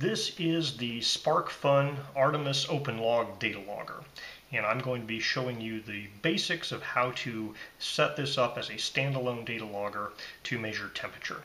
This is the SparkFun Artemis OpenLog data logger and I'm going to be showing you the basics of how to set this up as a standalone data logger to measure temperature.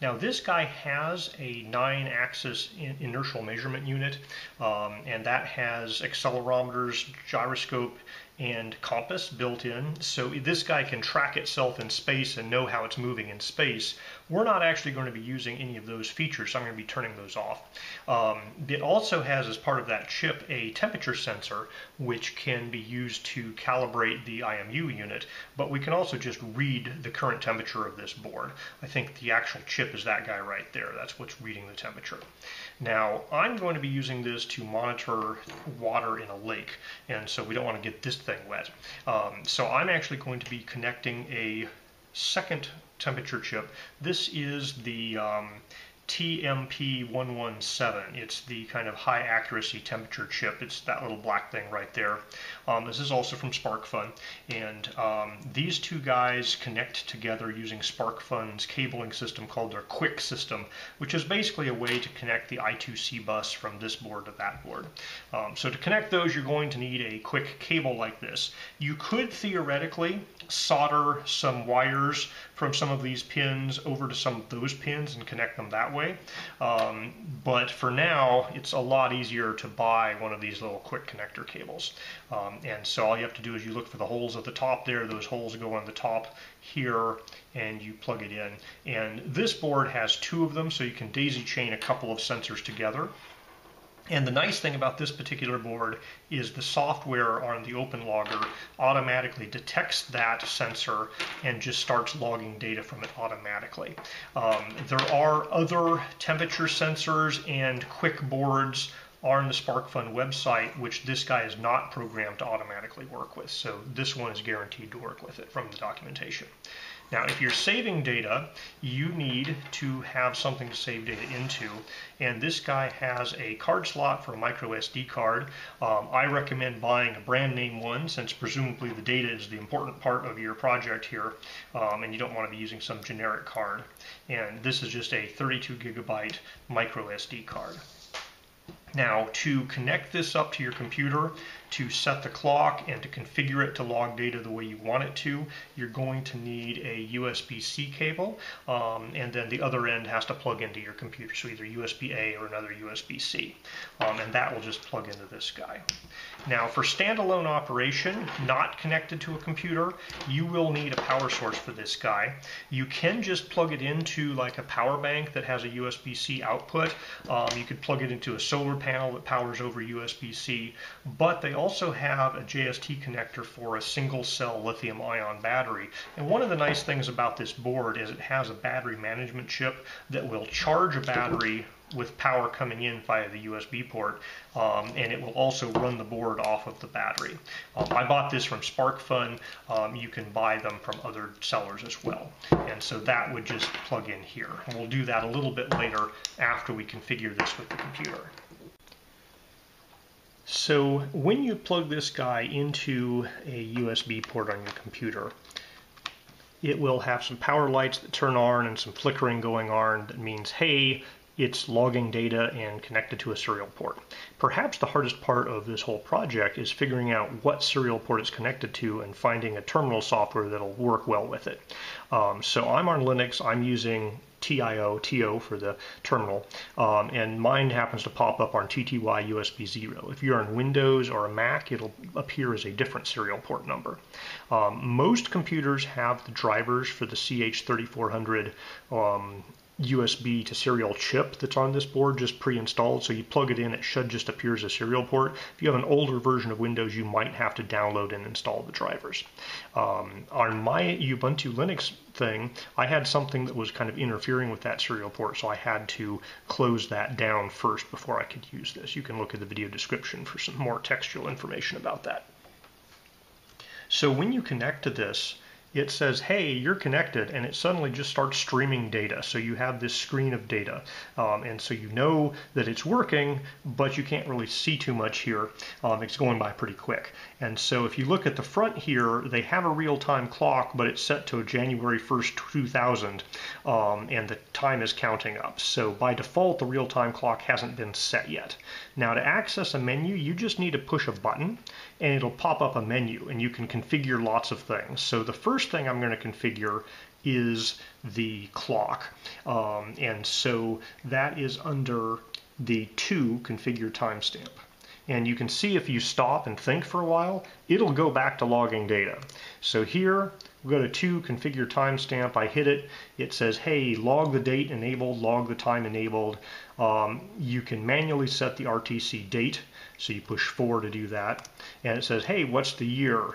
Now this guy has a nine axis inertial measurement unit um, and that has accelerometers, gyroscope, and compass built in. So this guy can track itself in space and know how it's moving in space. We're not actually going to be using any of those features, so I'm going to be turning those off. Um, it also has, as part of that chip, a temperature sensor, which can be used to calibrate the IMU unit, but we can also just read the current temperature of this board. I think the actual chip is that guy right there. That's what's reading the temperature. Now, I'm going to be using this to monitor water in a lake, and so we don't want to get this thing wet. Um, so I'm actually going to be connecting a second temperature chip. This is the um, TMP117. It's the kind of high accuracy temperature chip. It's that little black thing right there. Um, this is also from SparkFun. And um, these two guys connect together using SparkFun's cabling system called their Qwiic system, which is basically a way to connect the I2C bus from this board to that board. Um, so to connect those, you're going to need a Qwiic cable like this. You could theoretically solder some wires from some of these pins over to some of those pins and connect them that way. Um, but for now, it's a lot easier to buy one of these little Qwiic connector cables. Um, and so all you have to do is you look for the holes at the top there. Those holes go on the top here and you plug it in. And this board has two of them, so you can daisy chain a couple of sensors together. And the nice thing about this particular board is the software on the OpenLogger automatically detects that sensor and just starts logging data from it automatically. Um, there are other temperature sensors and Qwiic boards on the SparkFun website, which this guy is not programmed to automatically work with. So this one is guaranteed to work with it from the documentation. Now, if you're saving data, you need to have something to save data into. And this guy has a card slot for a micro SD card. Um, I recommend buying a brand name one since presumably the data is the important part of your project here um, and you don't want to be using some generic card. And this is just a 32 gigabyte micro SD card. Now to connect this up to your computer, to set the clock and to configure it to log data the way you want it to, you're going to need a USB-C cable um, and then the other end has to plug into your computer, so either USB-A or another USB-C. Um, and that will just plug into this guy. Now for standalone operation, not connected to a computer, you will need a power source for this guy. You can just plug it into like a power bank that has a USB-C output. Um, you could plug it into a solar panel that powers over USB-C, but they also have a JST connector for a single cell lithium ion battery. And one of the nice things about this board is it has a battery management chip that will charge a battery with power coming in via the USB port, um, and it will also run the board off of the battery. Um, I bought this from SparkFun. Um, you can buy them from other sellers as well. And so that would just plug in here. And we'll do that a little bit later after we configure this with the computer. So when you plug this guy into a USB port on your computer, it will have some power lights that turn on and some flickering going on that means, hey, it's logging data and connected to a serial port. Perhaps the hardest part of this whole project is figuring out what serial port it's connected to and finding a terminal software that'll work well with it. Um, so I'm on Linux, I'm using TIO, TO for the terminal, um, and mine happens to pop up on TTY USB 0. If you're on Windows or a Mac, it'll appear as a different serial port number. Um, most computers have the drivers for the CH3400 um, USB to serial chip that's on this board just pre-installed. So you plug it in, it should just appear as a serial port. If you have an older version of Windows, you might have to download and install the drivers. Um, on my Ubuntu Linux thing, I had something that was kind of interfering with that serial port, so I had to close that down first before I could use this. You can look at the video description for some more textual information about that. So when you connect to this, it says, hey, you're connected, and it suddenly just starts streaming data. So you have this screen of data. Um, and so you know that it's working, but you can't really see too much here. Um, it's going by pretty quick. And so if you look at the front here, they have a real-time clock, but it's set to January 1st, 2000, um, and the time is counting up. So by default, the real-time clock hasn't been set yet. Now to access a menu, you just need to push a button, and it'll pop up a menu, and you can configure lots of things. So the first first thing I'm going to configure is the clock. Um, and so that is under the 2 configure timestamp. And you can see if you stop and think for a while, it'll go back to logging data. So here, we go to 2 configure timestamp, I hit it, it says, hey, log the date enabled, log the time enabled. Um, you can manually set the RTC date, so you push 4 to do that. And it says, hey, what's the year?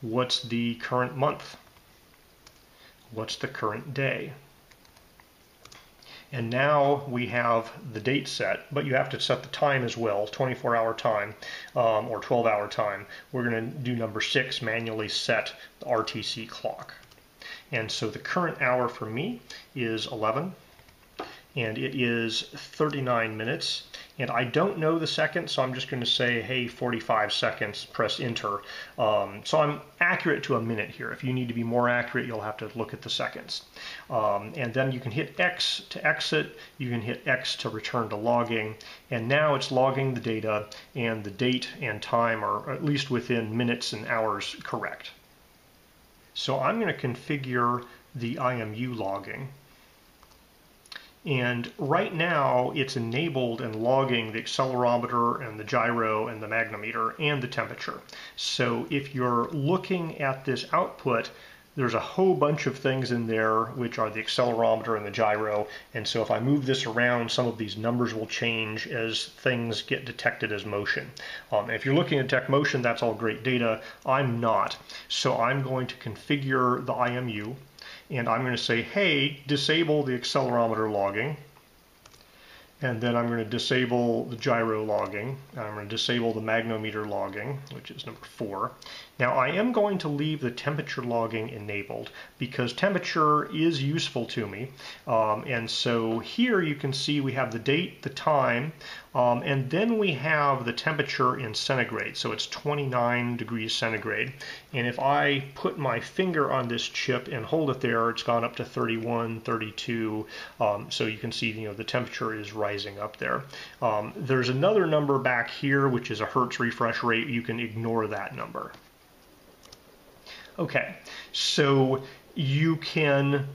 What's the current month? What's the current day? And now we have the date set, but you have to set the time as well, 24 hour time um, or 12 hour time. We're going to do number six, manually set the RTC clock. And so the current hour for me is 11 and it is 39 minutes. And I don't know the second, so I'm just going to say, hey, 45 seconds, press enter. Um, so I'm accurate to a minute here. If you need to be more accurate, you'll have to look at the seconds. Um, and then you can hit X to exit, you can hit X to return to logging, and now it's logging the data, and the date and time are at least within minutes and hours correct. So I'm going to configure the IMU logging. And right now it's enabled and logging the accelerometer and the gyro and the magnometer and the temperature. So if you're looking at this output, there's a whole bunch of things in there which are the accelerometer and the gyro and so if I move this around some of these numbers will change as things get detected as motion. Um, if you're looking at detect motion that's all great data. I'm not so I'm going to configure the IMU and I'm going to say, hey, disable the accelerometer logging. And then I'm going to disable the gyro logging. I'm going to disable the magnometer logging, which is number four. Now I am going to leave the temperature logging enabled because temperature is useful to me. Um, and so here you can see we have the date, the time, um, and then we have the temperature in centigrade. So it's 29 degrees centigrade. And if I put my finger on this chip and hold it there, it's gone up to 31, 32. Um, so you can see, you know, the temperature is rising up there. Um, there's another number back here, which is a Hertz refresh rate. You can ignore that number. Okay, so you can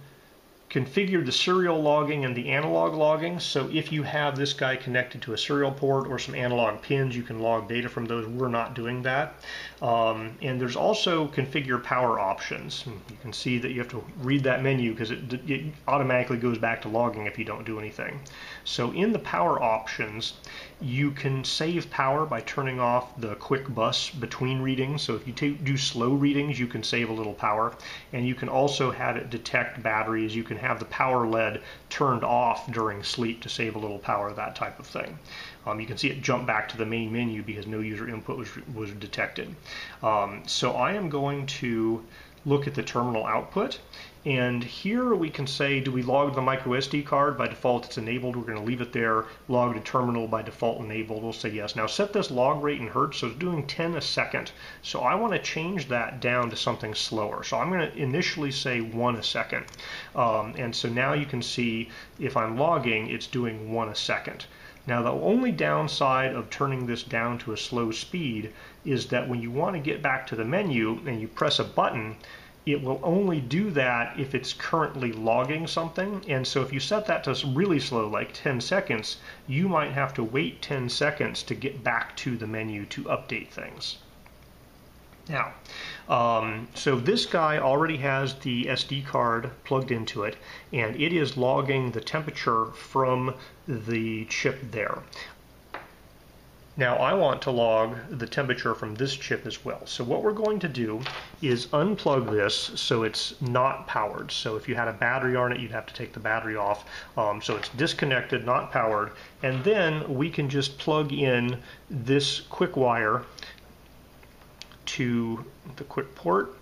configure the serial logging and the analog logging. So if you have this guy connected to a serial port or some analog pins, you can log data from those. We're not doing that. Um, and there's also configure power options. You can see that you have to read that menu because it, it automatically goes back to logging if you don't do anything. So in the power options, you can save power by turning off the Qwiic bus between readings. So if you do slow readings, you can save a little power. And you can also have it detect batteries. You can have the power LED turned off during sleep to save a little power, that type of thing. Um, you can see it jump back to the main menu because no user input was, was detected. Um, so I am going to look at the terminal output. And here we can say, do we log the micro SD card? By default, it's enabled. We're going to leave it there. Log to terminal by default enabled. We'll say yes. Now set this log rate in Hertz. So it's doing 10 a second. So I want to change that down to something slower. So I'm going to initially say 1 a second. Um, and so now you can see if I'm logging, it's doing 1 a second. Now the only downside of turning this down to a slow speed is that when you want to get back to the menu and you press a button, it will only do that if it's currently logging something. And so if you set that to really slow, like 10 seconds, you might have to wait 10 seconds to get back to the menu to update things. Now, um, so this guy already has the SD card plugged into it, and it is logging the temperature from the chip there. Now I want to log the temperature from this chip as well. So what we're going to do is unplug this so it's not powered. So if you had a battery on it, you'd have to take the battery off. Um, so it's disconnected, not powered. And then we can just plug in this Qwiic wire to the Qwiic port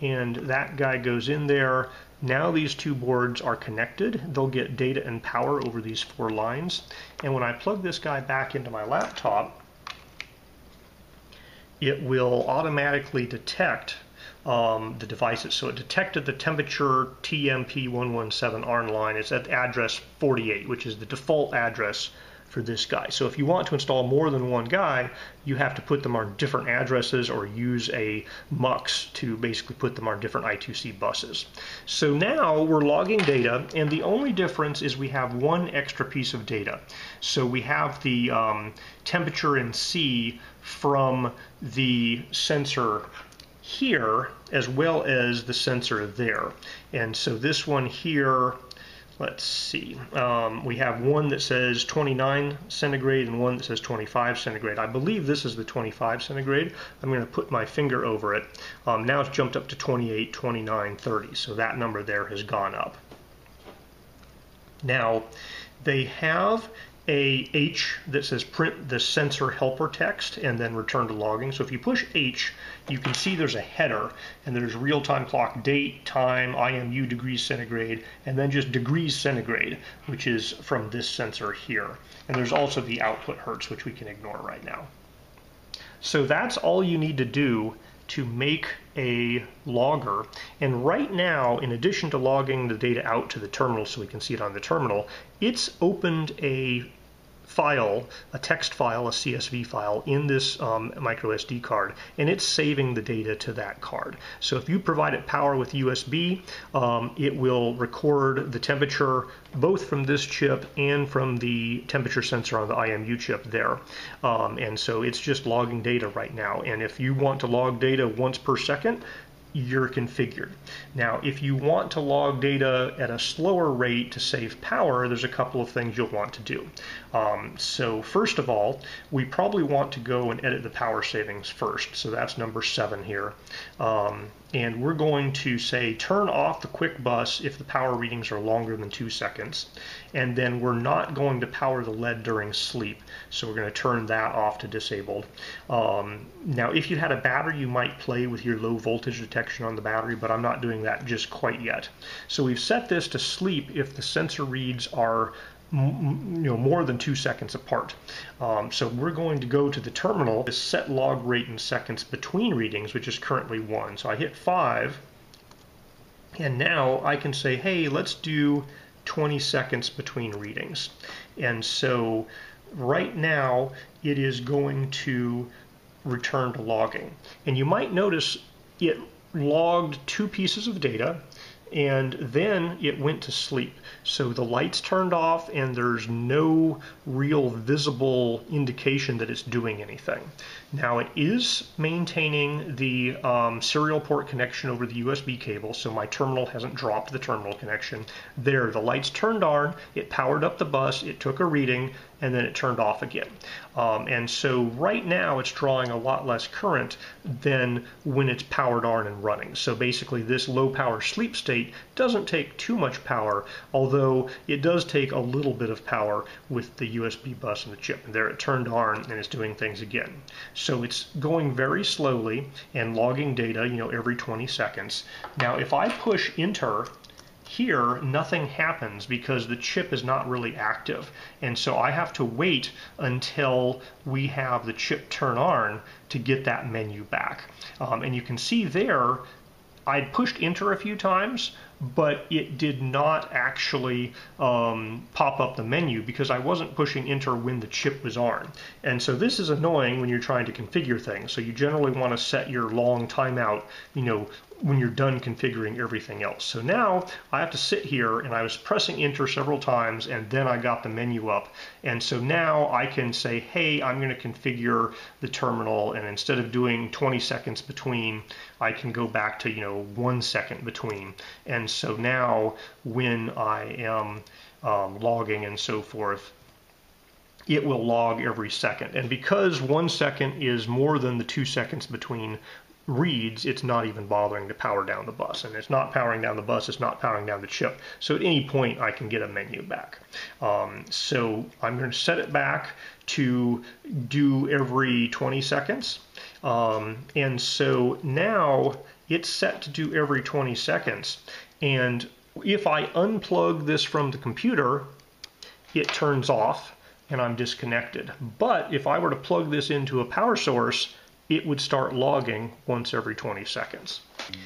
and that guy goes in there. Now these two boards are connected. They'll get data and power over these four lines. And when I plug this guy back into my laptop, it will automatically detect um, the devices. So it detected the temperature TMP117ARN line. It's at address 48, which is the default address for this guy. So if you want to install more than one guy, you have to put them on different addresses or use a MUX to basically put them on different I2C buses. So now we're logging data, and the only difference is we have one extra piece of data. So we have the um, temperature in C from the sensor here as well as the sensor there. And so this one here, let's see, um, we have one that says 29 centigrade and one that says 25 centigrade. I believe this is the 25 centigrade. I'm going to put my finger over it. Um, now it's jumped up to 28, 29, 30. So that number there has gone up. Now, they have a H that says print the sensor helper text and then return to logging. So if you push H, you can see there's a header and there's real-time clock date, time, IMU degrees centigrade, and then just degrees centigrade, which is from this sensor here. And there's also the output hertz, which we can ignore right now. So that's all you need to do to make a logger. And right now, in addition to logging the data out to the terminal so we can see it on the terminal, it's opened a file, a text file, a CSV file in this um, micro SD card, and it's saving the data to that card. So if you provide it power with USB, um, it will record the temperature both from this chip and from the temperature sensor on the IMU chip there. Um, and so it's just logging data right now. And if you want to log data once per second, you're configured. Now, if you want to log data at a slower rate to save power, there's a couple of things you'll want to do. Um, so first of all, we probably want to go and edit the power savings first. So that's number seven here. Um, and we're going to say turn off the Qwiic bus if the power readings are longer than two seconds. And then we're not going to power the LED during sleep. So we're going to turn that off to disabled. Um, now, if you had a battery, you might play with your low voltage detection on the battery, but I'm not doing that just quite yet. So we've set this to sleep if the sensor reads are you know more than two seconds apart. Um, so we're going to go to the terminal, to set log rate in seconds between readings, which is currently one. So I hit five, and now I can say, hey, let's do 20 seconds between readings. And so right now it is going to return to logging. And you might notice it logged two pieces of data and then it went to sleep. So the lights turned off and there's no real visible indication that it's doing anything. Now it is maintaining the um, serial port connection over the USB cable, so my terminal hasn't dropped the terminal connection. There, the lights turned on, it powered up the bus, it took a reading, and then it turned off again. Um, and so right now it's drawing a lot less current than when it's powered on and running. So basically this low power sleep state doesn't take too much power, although it does take a little bit of power with the USB bus and the chip. And there it turned on and it's doing things again. So it's going very slowly and logging data, you know, every 20 seconds. Now if I push enter here, nothing happens because the chip is not really active. And so I have to wait until we have the chip turn on to get that menu back. Um, and you can see there, I pushed enter a few times, but it did not actually um, pop up the menu because I wasn't pushing enter when the chip was on. And so this is annoying when you're trying to configure things. So you generally want to set your long timeout, you know, when you're done configuring everything else. So now I have to sit here and I was pressing enter several times and then I got the menu up. And so now I can say, hey, I'm going to configure the terminal and instead of doing 20 seconds between, I can go back to, you know, one second between. And so now when I am um, logging and so forth, it will log every second. And because one second is more than the two seconds between reads, it's not even bothering to power down the bus. And it's not powering down the bus, it's not powering down the chip. So at any point, I can get a menu back. Um, so I'm going to set it back to do every 20 seconds. Um, and so now it's set to do every 20 seconds. And if I unplug this from the computer, it turns off and I'm disconnected. But if I were to plug this into a power source, it would start logging once every 20 seconds.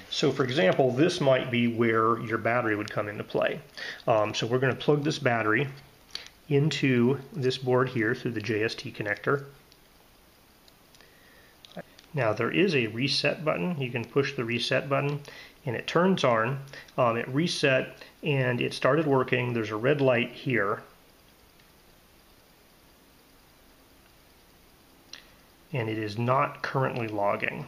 So for example, this might be where your battery would come into play. Um, so we're going to plug this battery into this board here through the JST connector. Now there is a reset button. You can push the reset button and it turns on. Um, it reset and it started working. There's a red light here. And it is not currently logging.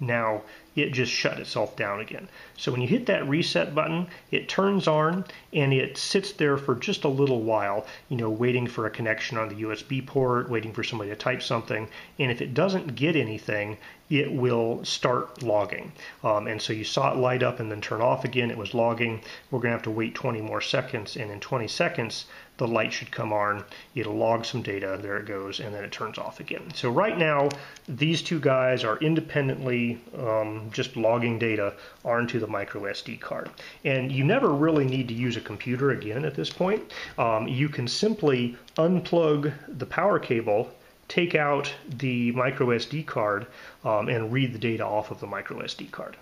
Now it just shut itself down again. So when you hit that reset button, it turns on and it sits there for just a little while, you know, waiting for a connection on the USB port, waiting for somebody to type something. And if it doesn't get anything, it will start logging. Um, and so you saw it light up and then turn off again. It was logging. We're going to have to wait 20 more seconds. And in 20 seconds, the light should come on. It'll log some data. There it goes. And then it turns off again. So right now, these two guys are independently um, just logging data onto the micro SD card. And you never really need to use a computer again at this point. Um, you can simply unplug the power cable take out the micro SD card um, and read the data off of the micro SD card.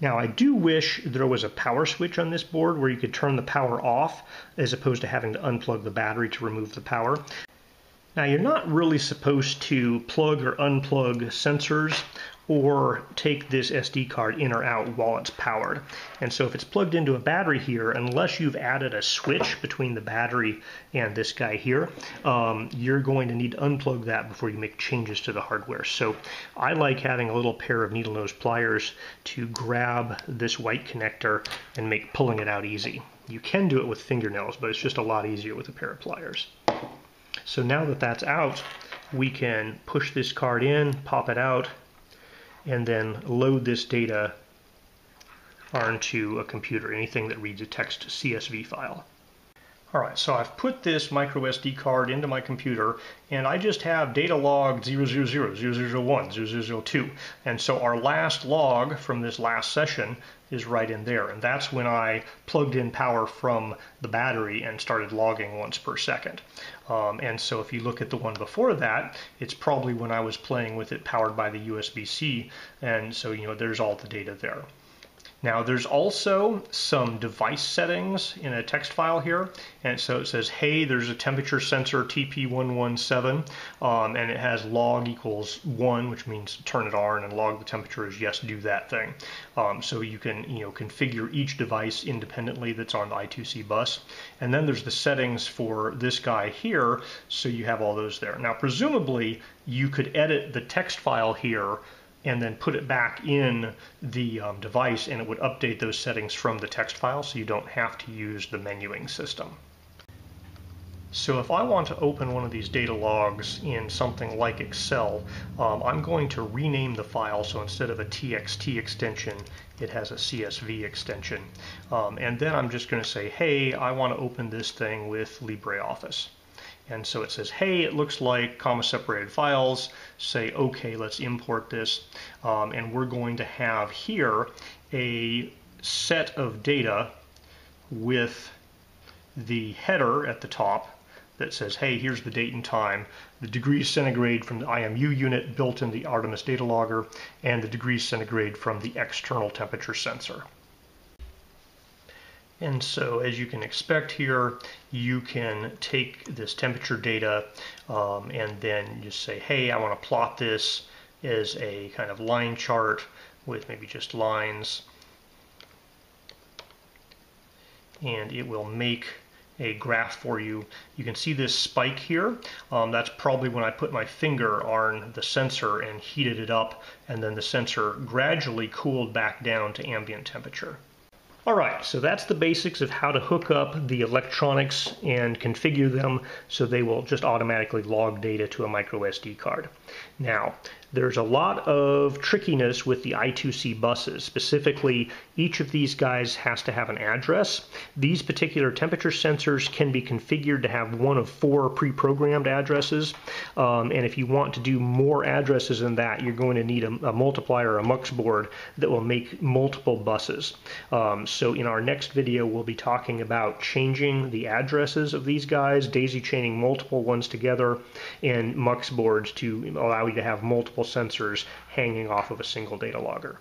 Now I do wish there was a power switch on this board where you could turn the power off as opposed to having to unplug the battery to remove the power. Now you're not really supposed to plug or unplug sensors or take this SD card in or out while it's powered. And so if it's plugged into a battery here, unless you've added a switch between the battery and this guy here, um, you're going to need to unplug that before you make changes to the hardware. So I like having a little pair of needle nose pliers to grab this white connector and make pulling it out easy. You can do it with fingernails, but it's just a lot easier with a pair of pliers. So now that that's out, we can push this card in, pop it out, and then load this data onto a computer, anything that reads a text CSV file. All right, so I've put this micro SD card into my computer and I just have data log 000, 0001, 0002. And so our last log from this last session is right in there. And that's when I plugged in power from the battery and started logging once per second. Um, and so if you look at the one before that, it's probably when I was playing with it powered by the USB-C. And so, you know, there's all the data there. Now there's also some device settings in a text file here. And so it says, hey, there's a temperature sensor TP117 um, and it has log equals one, which means turn it on and log the temperature is yes, do that thing. Um, so you can you know configure each device independently that's on the I2C bus. And then there's the settings for this guy here. So you have all those there. Now, presumably you could edit the text file here and then put it back in the um, device and it would update those settings from the text file so you don't have to use the menuing system. So if I want to open one of these data logs in something like Excel, um, I'm going to rename the file so instead of a TXT extension, it has a CSV extension. Um, and then I'm just going to say, hey, I want to open this thing with LibreOffice. And so it says, hey, it looks like comma separated files. Say, okay, let's import this. Um, and we're going to have here a set of data with the header at the top that says, hey, here's the date and time, the degrees centigrade from the IMU unit built in the Artemis data logger, and the degrees centigrade from the external temperature sensor. And so as you can expect here, you can take this temperature data um, and then just say, hey, I want to plot this as a kind of line chart with maybe just lines. And it will make a graph for you. You can see this spike here. Um, that's probably when I put my finger on the sensor and heated it up, and then the sensor gradually cooled back down to ambient temperature. All right, so that's the basics of how to hook up the electronics and configure them so they will just automatically log data to a micro SD card. Now, there's a lot of trickiness with the I2C buses. Specifically, each of these guys has to have an address. These particular temperature sensors can be configured to have one of four pre-programmed addresses. Um, and if you want to do more addresses than that, you're going to need a, a multiplier, a MUX board that will make multiple buses. Um, so in our next video, we'll be talking about changing the addresses of these guys, daisy chaining multiple ones together, and MUX boards to allow you to have multiple sensors hanging off of a single data logger.